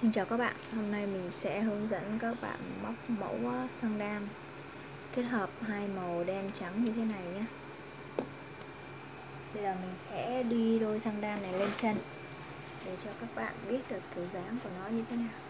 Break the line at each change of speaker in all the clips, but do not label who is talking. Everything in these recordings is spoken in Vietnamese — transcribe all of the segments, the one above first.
Xin chào các bạn, hôm nay mình sẽ hướng dẫn các bạn móc mẫu xăng đan kết hợp hai màu đen trắng như thế này nhé. Bây giờ mình sẽ đi đôi xăng đan này lên chân để cho các bạn biết được kiểu dáng của nó như thế nào.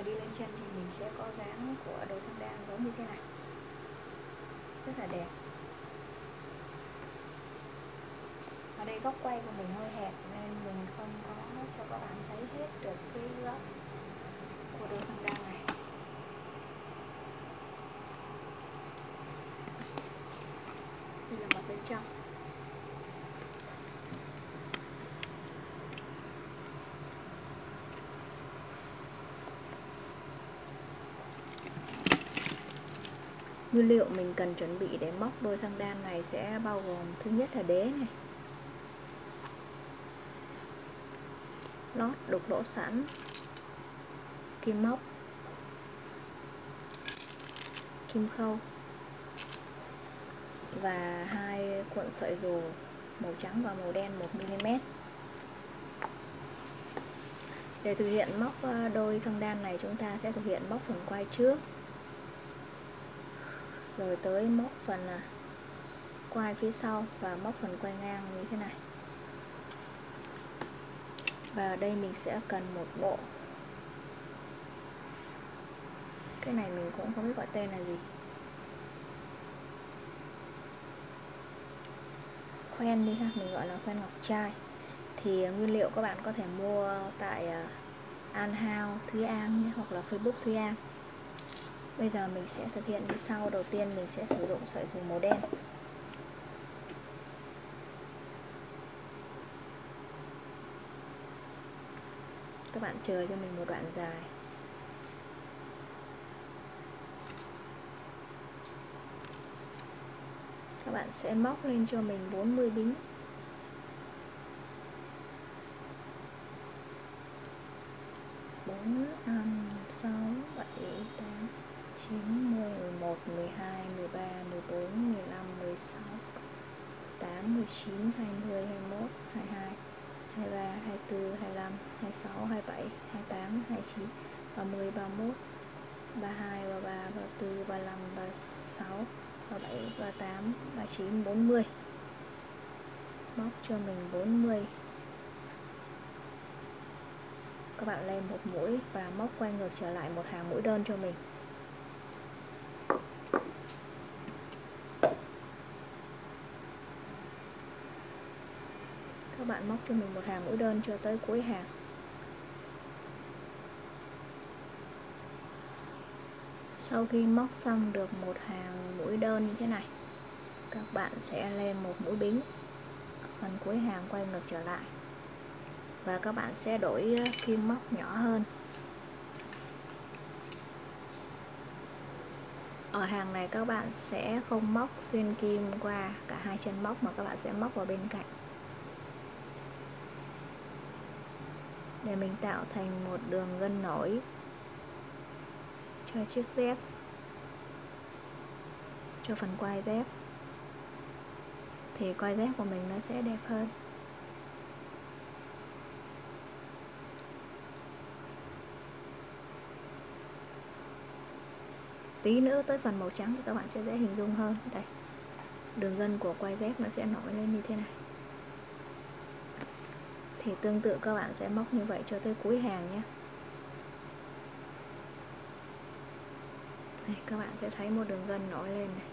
Và đi lên chân thì mình sẽ có dáng của đồ xăng đan giống như thế này. Rất là đẹp. Ở đây góc quay của mình hơi hẹp nên mình không có cho các bạn thấy hết được cái góc của đồ xăng đan này đây là mặt bên trong Nguyên liệu mình cần chuẩn bị để móc đôi xăng đan này sẽ bao gồm thứ nhất là đế này, lót đục lỗ sẵn, kim móc, kim khâu và hai cuộn sợi dù màu trắng và màu đen 1mm để thực hiện móc ờ, đôi xăng đan này, chúng ta sẽ thực hiện móc phần quai trước rồi tới móc phần là quai phía sau và móc phần quai ngang như thế này. Và ở đây mình sẽ cần một bộ. Cái này mình cũng không biết gọi tên là gì. Khoen đi ha, mình gọi là khoen ngọc trai. Thì à, nguyên liệu các bạn có thể mua tại à, An Hao, Thúy An hoặc là Facebook Thúy An. Bây giờ mình sẽ thực hiện như sau. Đầu tiên mình sẽ sử dụng sợi dù màu đen. Các bạn chờ cho mình một đoạn dài. Các bạn sẽ móc lên cho mình 40 bính. Bốn, năm, sáu 9, 10, 11, 12, 13, 14, 15, 16, 8, 19, 20, 21, 22, 23, 24, 25, 26, 27, 28, 29, 30, 31, 32, 33, 34, 35, 36, 37, 38, 39, 40 Móc cho mình 40 Các bạn lên một mũi và móc quay ngược trở lại một hàng mũi đơn cho mình các bạn móc cho mình một hàng mũi đơn cho tới cuối hàng. Sau khi móc xong được một hàng mũi đơn như thế này, các bạn sẽ lên một mũi bính, phần cuối hàng quay ngược trở lại. Và các bạn sẽ đổi ờ, kim móc nhỏ hơn. Ở hàng này các bạn sẽ không móc xuyên kim qua cả hai chân móc mà các bạn sẽ móc vào bên cạnh. Để mình tạo thành một đường gân nổi cho chiếc dép, cho phần quai dép. Thì quai dép của mình nó sẽ đẹp hơn. Tí nữa tới phần màu trắng thì các bạn sẽ dễ hình dung hơn. Đây, đường gân của quai dép nó sẽ nổi lên như thế này thì tương tự các bạn sẽ móc như vậy cho tới cuối hàng nhé. Đây, các bạn sẽ thấy một đường gân nổi lên này.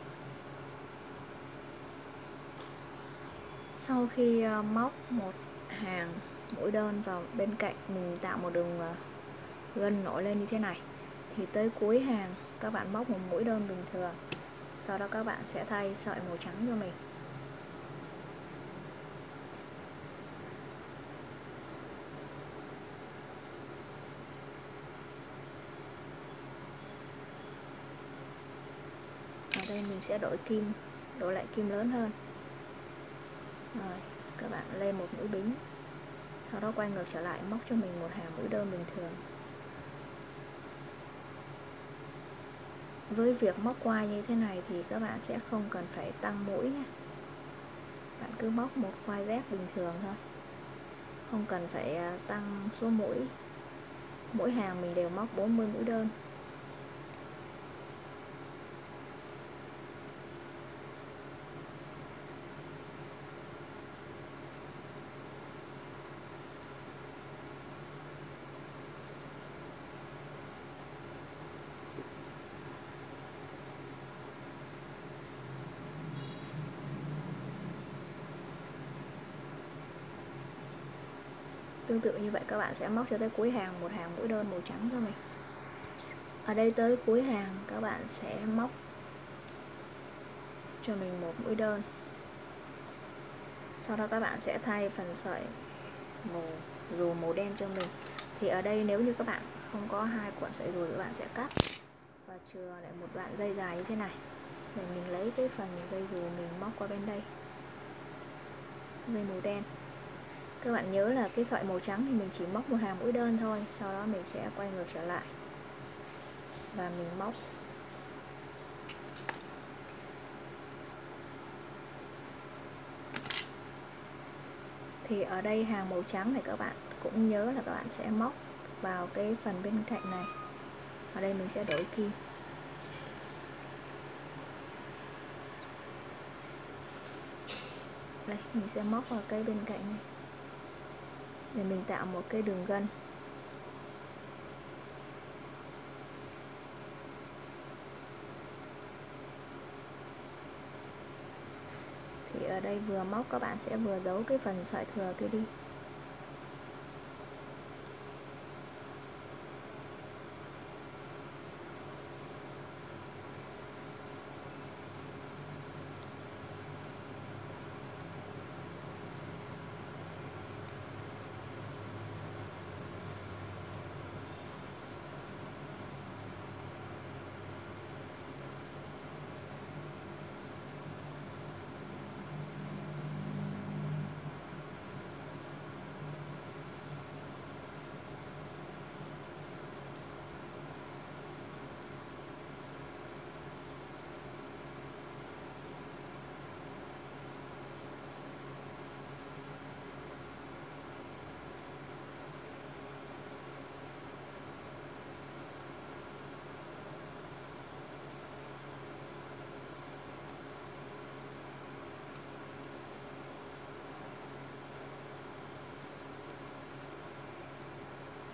Sau khi ờ, móc một hàng mũi đơn vào bên cạnh mình tạo một đường ờ, gân nổi lên như thế này thì tới cuối hàng các bạn móc một mũi đơn bình thường. Sau đó các bạn sẽ thay sợi màu trắng cho mình. Đây mình sẽ đổi kim, đổi lại kim lớn hơn. Rồi, các bạn lên một mũi bính. Sau đó quay ngược trở lại, móc cho mình một hàng mũi đơn bình thường. Với việc móc quai như thế này thì các bạn sẽ không cần phải tăng mũi nhé bạn cứ móc một quai dép bình thường thôi. Không cần phải à, tăng số mũi. Mỗi hàng mình đều móc 40 mũi đơn. Tương tự như vậy, các bạn sẽ móc cho tới cuối hàng, một hàng mũi đơn màu trắng cho mình. Ở đây tới cuối hàng, các bạn sẽ móc cho mình một mũi đơn. Sau đó các bạn sẽ thay phần sợi màu dù màu đen cho mình. Thì ở đây nếu như các bạn không có hai cuộn sợi dù các bạn sẽ cắt và chừa lại một đoạn dây dài như thế này. Để mình lấy cái phần dây dù mình móc qua bên đây. Dây màu đen các bạn nhớ là cái sợi màu trắng thì mình chỉ móc một hàng mũi đơn thôi, sau đó mình sẽ quay ngược trở lại. Và mình móc. Thì ở đây hàng màu trắng này các bạn cũng nhớ là các bạn sẽ móc vào cái phần bên cạnh này. Ở đây mình sẽ đổi kim đây, mình sẽ móc vào cây bên cạnh này để mình tạo một cái đường gân. Thì ở đây vừa móc các bạn sẽ vừa giấu cái phần sợi thừa kia đi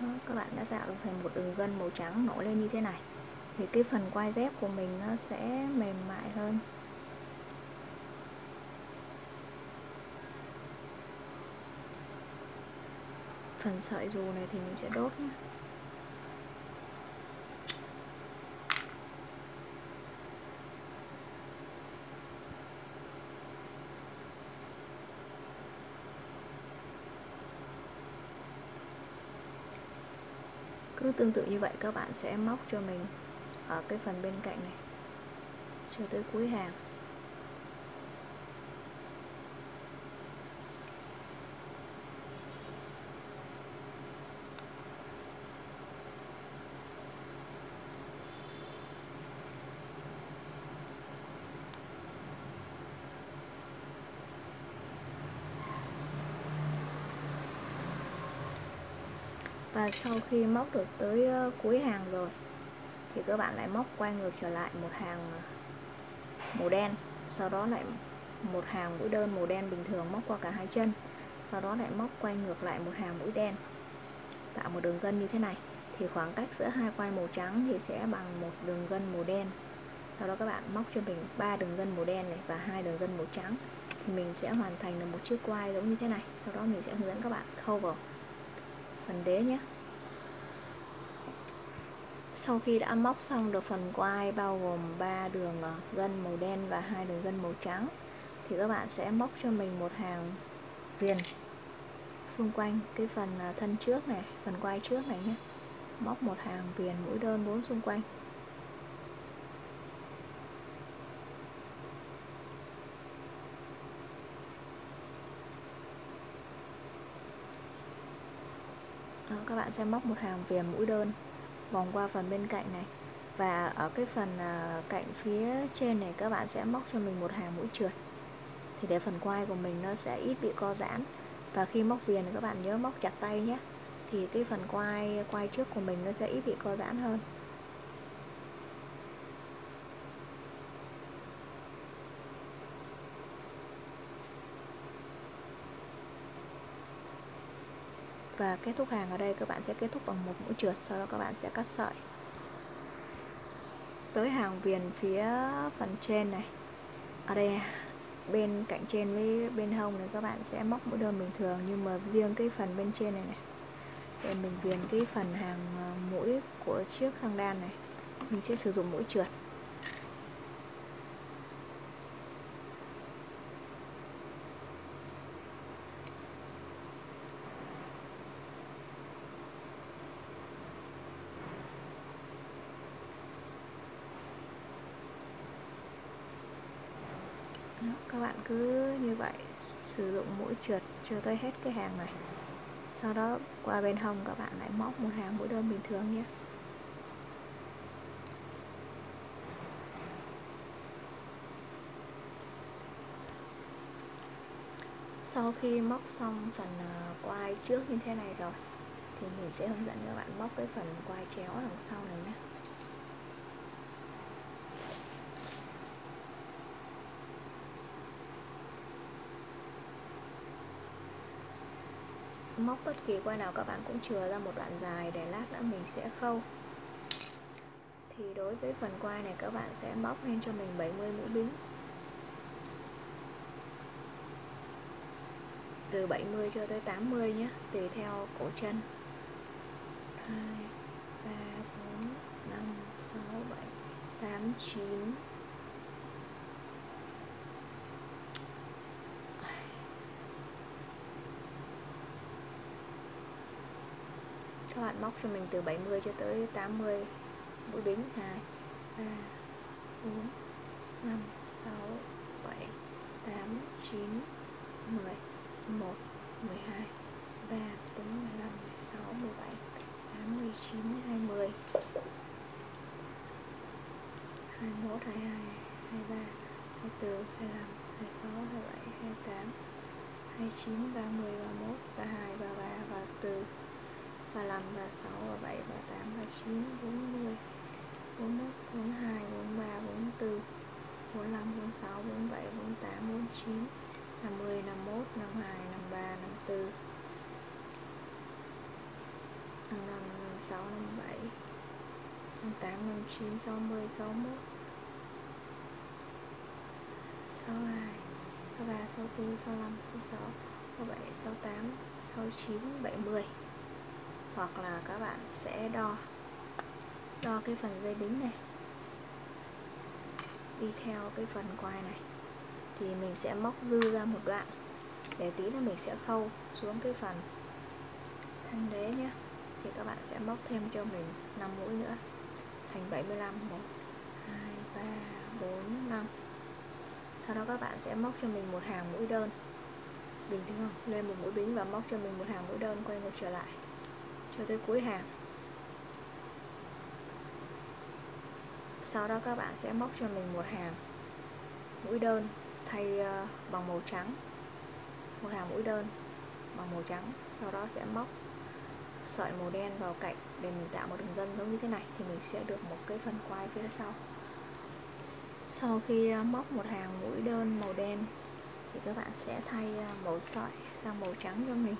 Đó, các bạn đã tạo được thành một đường gân màu trắng nổi lên như thế này, thì cái phần quai dép của mình nó sẽ mềm mại hơn. Phần sợi dù này thì mình sẽ đốt nhé cứ tương tự như vậy, các bạn sẽ móc cho mình ở cái phần bên cạnh này, cho tới cuối hàng. Và sau khi móc được tới ờ, cuối hàng rồi, thì các bạn lại móc quay ngược trở lại một hàng ờ, màu đen. Sau đó lại một hàng mũi đơn màu đen bình thường móc qua cả hai chân. Sau đó lại móc quay ngược lại một hàng mũi đen. Tạo một đường gân như thế này. Thì khoảng cách giữa hai quai màu trắng thì sẽ bằng một đường gân màu đen. Sau đó các bạn móc cho mình ba đường gân màu đen này và hai đường gân màu trắng. Thì mình sẽ hoàn thành được một chiếc quai giống như thế này. Sau đó mình sẽ hướng dẫn các bạn khâu vào phần đế nhé. Sau khi đã móc xong được phần quai bao gồm 3 đường ờ, gân màu đen và hai đường gân màu trắng, thì các bạn sẽ móc cho mình một hàng viền xung quanh cái phần ờ, thân trước này, phần quai trước này nhé. Móc một hàng viền mũi đơn bốn xung quanh. Các bạn sẽ móc một hàng viền mũi đơn, vòng qua phần bên cạnh này. Và ở cái phần à, cạnh phía trên này, các bạn sẽ móc cho mình một hàng mũi trượt. Thì để phần quai của mình nó sẽ ít bị co giãn. Và khi móc viền các bạn nhớ móc chặt tay nhé. Thì cái phần quai quai trước của mình nó sẽ ít bị co giãn hơn. Và kết thúc hàng ở đây các bạn sẽ kết thúc bằng một mũi trượt, sau đó các bạn sẽ cắt sợi. Tới hàng viền phía phần trên này. Ở đây, bên cạnh trên với bên hông này các bạn sẽ móc mũi đơn bình thường, nhưng mà riêng cái phần bên trên này này. Để mình viền cái phần hàng ờ, mũi của chiếc khăn đan này. Mình sẽ sử dụng mũi trượt. Các bạn cứ như vậy sử dụng mũi trượt cho tới hết cái hàng này. Sau đó qua bên hông các bạn lại móc một hàng mũi đơn bình thường nhé. Sau khi móc xong phần à, quai trước như thế này rồi, thì mình sẽ hướng dẫn các bạn móc cái phần quai chéo đằng sau này nhé. Móc bất kỳ quai nào, các bạn cũng chừa ra một đoạn dài để lát nữa mình sẽ khâu. Thì đối với phần quai này, các bạn sẽ móc lên cho mình 70 mũi bính. Từ 70 cho tới 80 nhé, tùy theo cổ chân. 2 3 4 5 6 7 8 9 các bạn móc cho mình từ 70 cho tới 80 mũi bính 2 3 4 5 6 7 8 9 10 11 12 3 4 15 16 17 18 19 20 21 22 23 24 25 26 27 28 29 30 31 32 33 34 35, 36, 37, 38, 39, 40, 41, 42, 43, 44, 45, 46, 47, 48, 49, 50, 51, 52, 53, 54, 55, 56, 57, 58, 59, 60, 61, 62, 63, 64, 65, 66, 67, 68, 69, 70 hoặc là các bạn sẽ đo đo cái phần dây đính này. Đi theo cái phần quai này, thì mình sẽ móc dư ra một đoạn để tí nữa mình sẽ khâu xuống cái phần thân đế nhé. Thì các bạn sẽ móc thêm cho mình 5 mũi nữa, thành 75 1 2 3 4 5 sau đó các bạn sẽ móc cho mình một hàng mũi đơn. Bình thường, lên một mũi bính và móc cho mình một hàng mũi đơn quay ngược trở lại cho tới cuối hàng. Sau đó các bạn sẽ móc cho mình một hàng mũi đơn thay ờ, bằng màu trắng. Một hàng mũi đơn bằng màu trắng, sau đó sẽ móc sợi màu đen vào cạnh để mình tạo một đường gân giống như thế này thì mình sẽ được một cái phần quai phía sau. Sau khi ờ, móc một hàng mũi đơn màu đen thì các bạn sẽ thay ờ, màu sợi sang màu trắng cho mình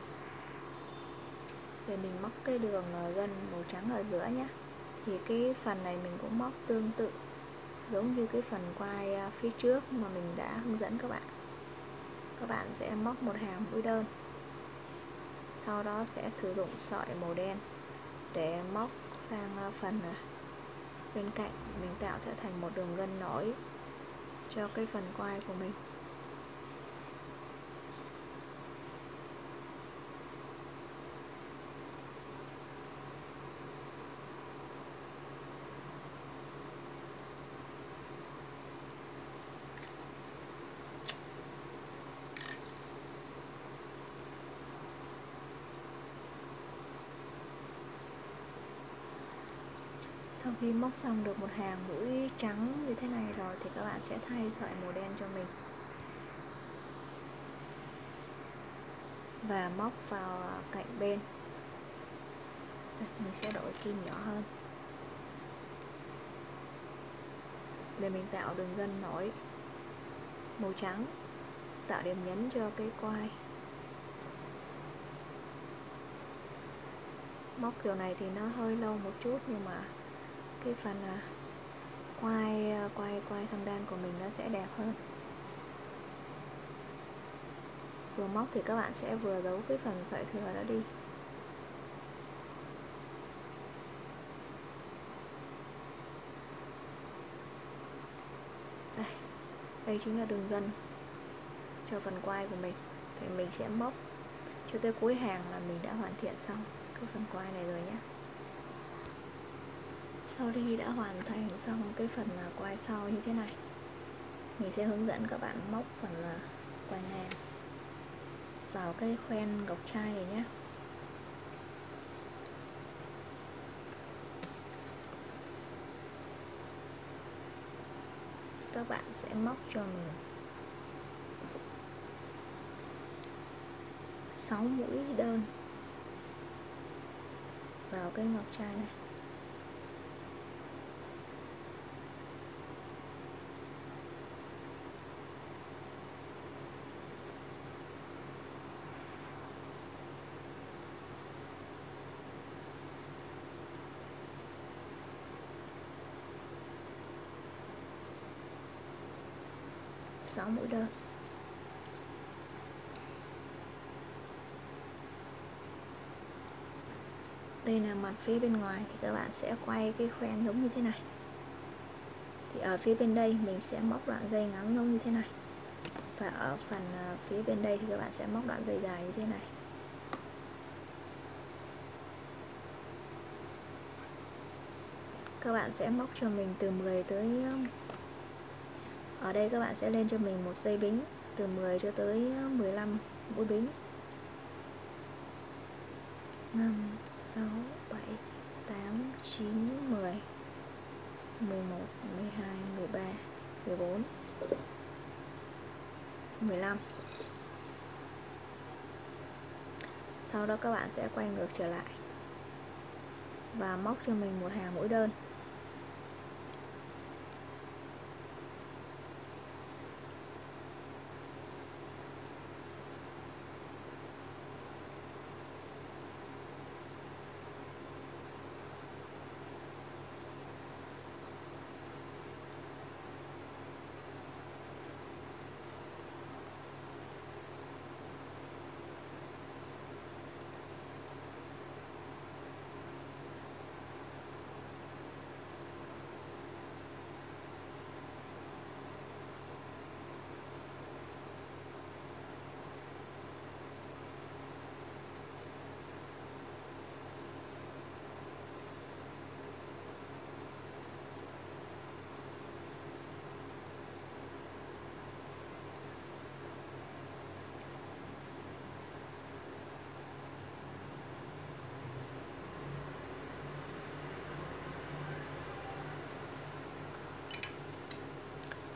rồi mình móc cái đường ờ, gân màu trắng ở giữa nhé thì cái phần này mình cũng móc tương tự giống như cái phần quai ờ, phía trước mà mình đã hướng dẫn các bạn. Các bạn sẽ móc một hàng mũi đơn sau đó sẽ sử dụng sợi màu đen để móc sang ờ, phần ờ, bên cạnh. Mình tạo sẽ thành một đường gân nổi cho cái phần quai của mình. Sau khi móc xong được một hàng mũi trắng như thế này rồi thì các bạn sẽ thay sợi màu đen cho mình. Và móc vào à, cạnh bên. Mình sẽ đổi kim nhỏ hơn. Để mình tạo đường gân nổi màu trắng, tạo điểm nhấn cho cái quai. Móc kiểu này thì nó hơi lâu một chút nhưng mà cái phần à, quai à, quai quai thâm đan của mình nó sẽ đẹp hơn. Vừa móc thì các bạn sẽ vừa giấu cái phần sợi thừa đó đi. Đây đây chính là đường gân cho phần quai của mình. Thì mình sẽ móc cho tới cuối hàng là mình đã hoàn thiện xong cái phần quai này rồi nhé sau khi đã hoàn thành xong cái phần à, quay quai sau như thế này. Mình sẽ hướng dẫn các bạn móc phần à, quay quai ngang vào cái khoen gọc trai này nhé. Các bạn sẽ móc cho mình 6 mũi đơn vào cái ngọc trai này. 6 mũi đơn đây là mặt phía bên ngoài thì các bạn sẽ quay cái khoen giống như thế này. Thì ở phía bên đây mình sẽ móc đoạn dây ngắn giống như thế này. Và ở phần à, phía bên đây thì các bạn sẽ móc đoạn dây dài như thế này. Các bạn sẽ móc cho mình từ 10 tới ở đây các bạn sẽ lên cho mình một dây bính từ 10 cho tới ờ, 15 mũi bính. 5 6 7 8 9 10 11 12 13 14 15 sau đó các bạn sẽ quay ngược trở lại và móc cho mình một hàng mũi đơn.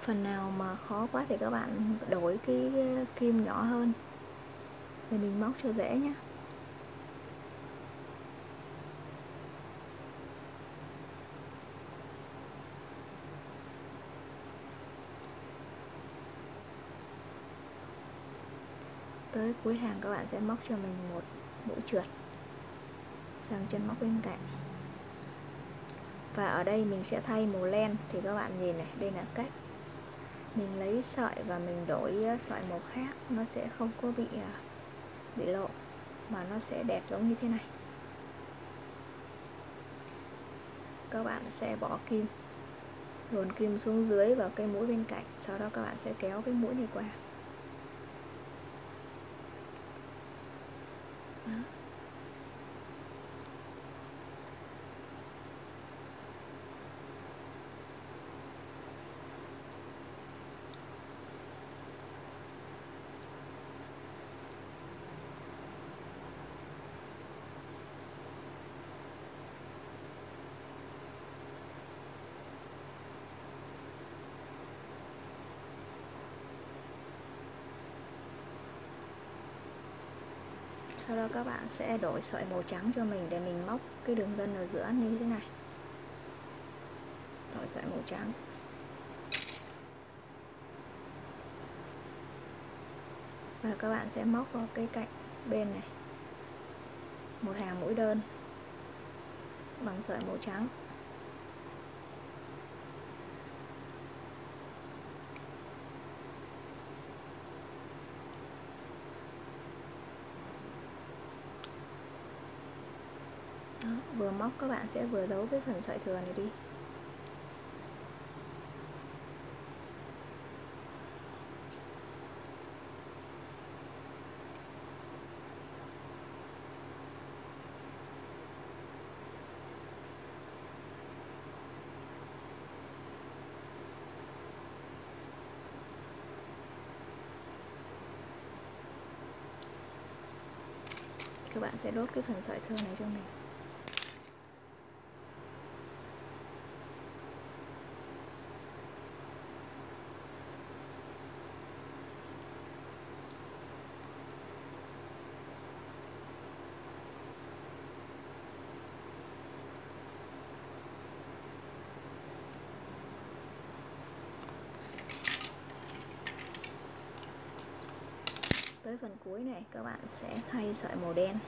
Phần nào mà khó quá thì các bạn đổi cái uh, kim nhỏ hơn. Để mình móc cho dễ nhé tới cuối hàng các bạn sẽ móc cho mình một mũi trượt sang chân móc bên cạnh. Và ở đây mình sẽ thay màu len thì các bạn nhìn này, đây là cách mình lấy sợi và mình đổi ờ, sợi màu khác, nó sẽ không có bị ờ, bị lộ, mà nó sẽ đẹp giống như thế này. Các bạn sẽ bỏ kim, luồn kim xuống dưới vào cây mũi bên cạnh, sau đó các bạn sẽ kéo cái mũi này qua. Sau đó các bạn sẽ đổi sợi màu trắng cho mình để mình móc cái đường vân ở giữa như thế này. Đổi sợi màu trắng. Và các bạn sẽ móc vào cái cạnh bên này. Một hàng mũi đơn bằng sợi màu trắng Đó, vừa móc, các bạn sẽ vừa giấu cái phần sợi thừa này đi. Các bạn sẽ đốt cái phần sợi thừa này cho mình tới phần cuối này, các bạn sẽ thay sợi màu đen.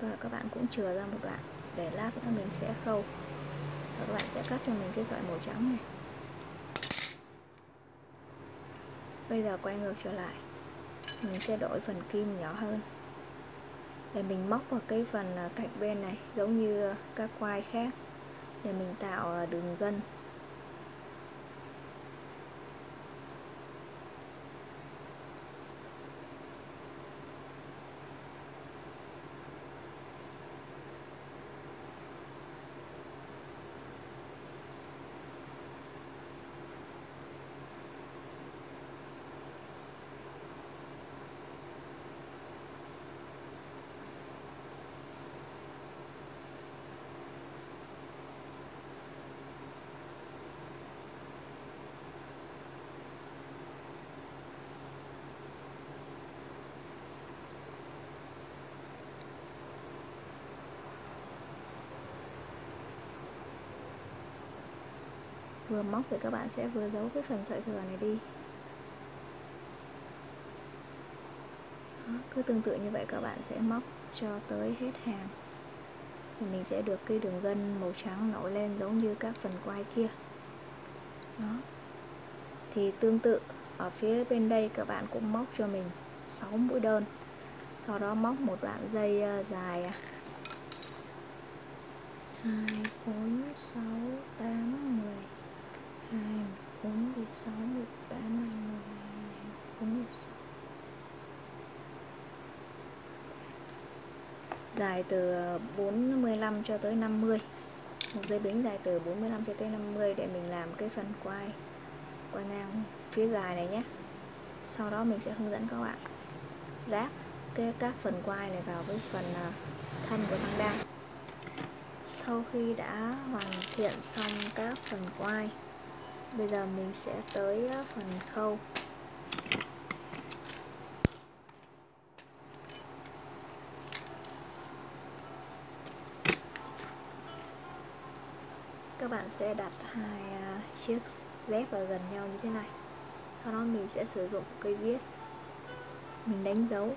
Và các bạn cũng chừa ra một đoạn để lát nữa mình sẽ khâu. Và các bạn sẽ cắt cho mình cái sợi màu trắng này. Bây giờ quay ngược trở lại. Mình sẽ đổi phần kim nhỏ hơn. Để mình móc vào cái phần à, cạnh bên này, giống như các quai khác. Để mình tạo à, đường gân. Vừa móc thì các bạn sẽ vừa giấu cái phần sợi thừa này đi. Đó, cứ tương tự như vậy các bạn sẽ móc cho tới hết hàng. Thì mình sẽ được cái đường gân màu trắng nổi lên giống như các phần quai kia. Đó. Thì tương tự ở phía bên đây các bạn cũng móc cho mình 6 mũi đơn. Sau đó móc một đoạn dây à, dài 2 4 6 8 10 2 4 16 18 20 4 16 dài từ 45 cho tới 50 một dây bính dài từ 45 cho tới 50 để mình làm cái phần quai quai ngang phía dài này nhé sau đó mình sẽ hướng dẫn các bạn ráp cái các phần quai này vào với phần thân của xăng đan sau khi đã hoàn thiện xong các phần quai bây giờ mình sẽ tới ờ, phần khâu. Các bạn sẽ đặt hai ờ, chiếc dép ở gần nhau như thế này. Sau đó mình sẽ sử dụng cây viết. Mình đánh dấu.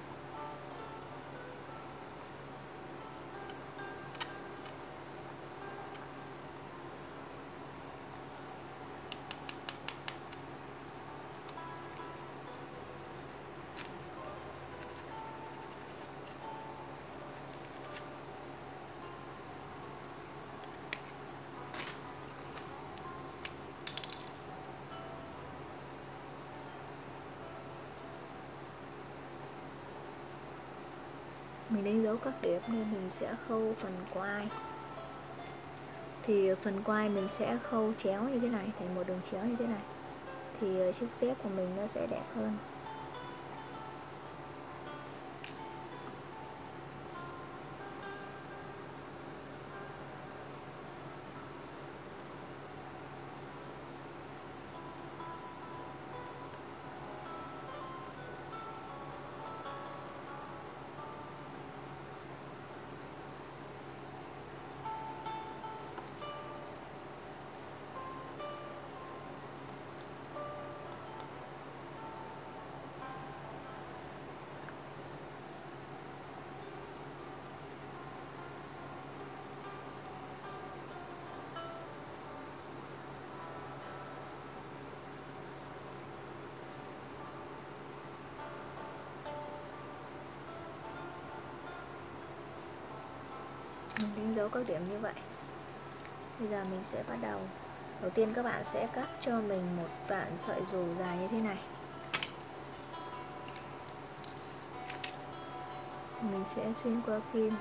Mình đánh dấu các điểm nên mình sẽ khâu phần quai. Thì phần quai mình sẽ khâu chéo như thế này, thành một đường chéo như thế này. Thì ờ, chiếc dép của mình nó sẽ đẹp hơn. Các điểm như vậy. Bây giờ mình sẽ bắt đầu. Đầu tiên các bạn sẽ cắt cho mình một đoạn sợi dù dài như thế này. Mình sẽ xuyên qua kim.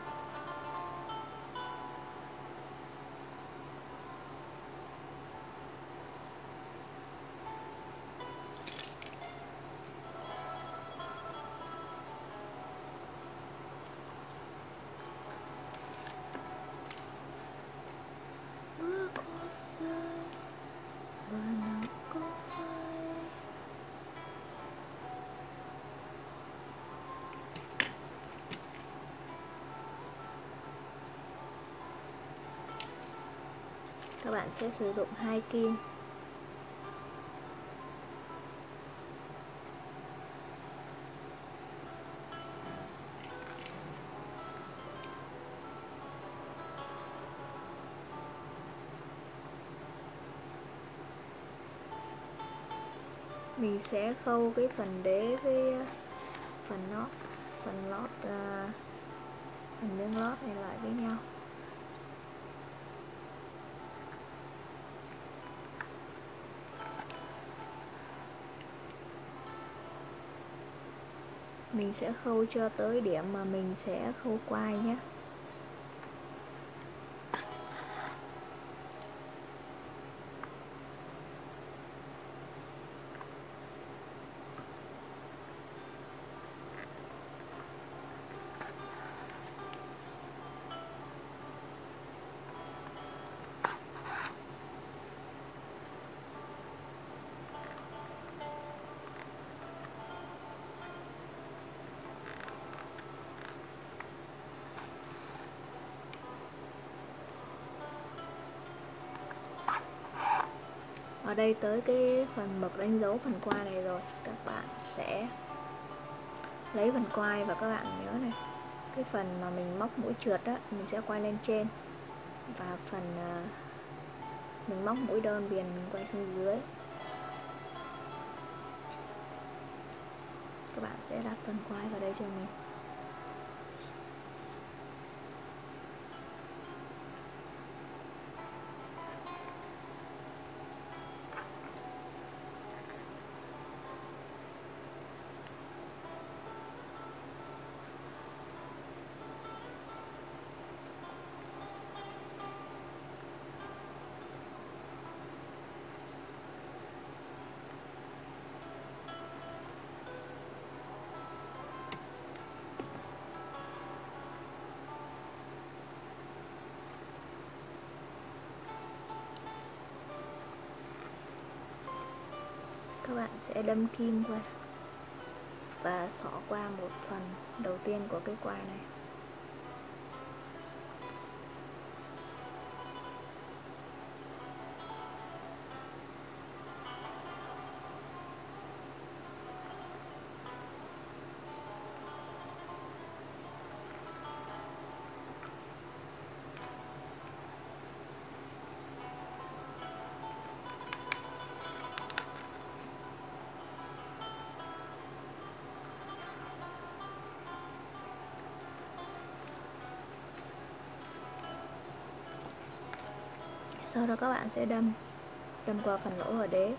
Bạn sẽ sử dụng hai kim. Mình sẽ khâu cái phần đế với ờ, phần lót phần lót uh, phần miếng lót này lại với nhau. Mình sẽ khâu cho tới điểm mà mình sẽ khâu quai nhé. Ở đây tới cái phần mực đánh dấu phần qua này rồi, các bạn sẽ lấy phần quai và các bạn nhớ này, cái phần mà mình móc mũi trượt đó mình sẽ quay lên trên và phần à, mình móc mũi đơn viền mình quay xuống dưới. Các bạn sẽ đặt phần quai vào đây cho mình. Các bạn sẽ đâm kim qua và xỏ qua một phần đầu tiên của cái quai này. Sau đó các bạn sẽ đâm đâm qua phần lỗ ở đế.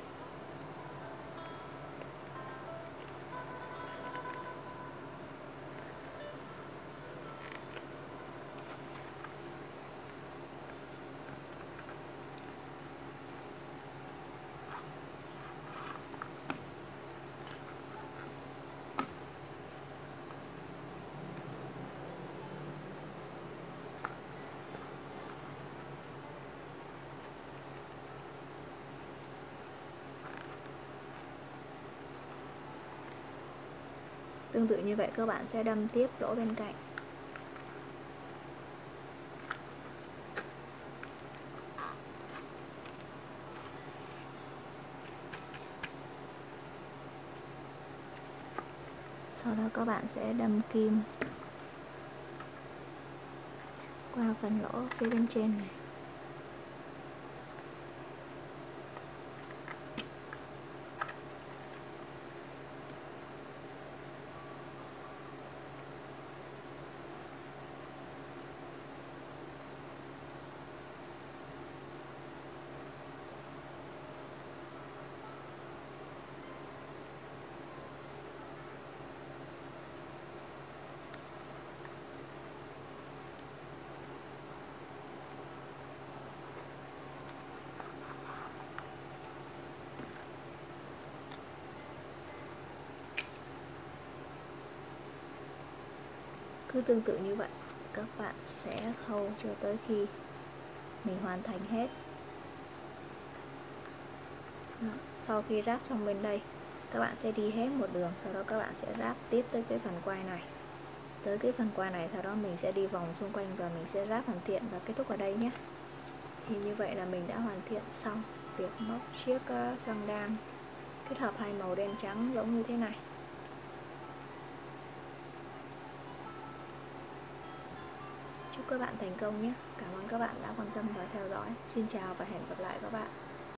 Tương tự như vậy các bạn sẽ đâm tiếp lỗ bên cạnh. Sau đó các bạn sẽ đâm kim qua phần lỗ phía bên trên này. Cứ tương tự như vậy, các bạn sẽ khâu cho tới khi mình hoàn thành hết. Đó. sau khi ráp xong bên đây, các bạn sẽ đi hết một đường, sau đó các bạn sẽ ráp tiếp tới cái phần quai này. Tới cái phần quai này, sau đó mình sẽ đi vòng xung quanh và mình sẽ ráp hoàn thiện và kết thúc ở đây nhé. Thì như vậy là mình đã hoàn thiện xong việc móc chiếc ờ, xăng đan kết hợp hai màu đen trắng giống như thế này. Các bạn thành công nhé. Cảm ơn các bạn đã quan tâm và theo dõi. Xin chào và hẹn gặp lại các bạn.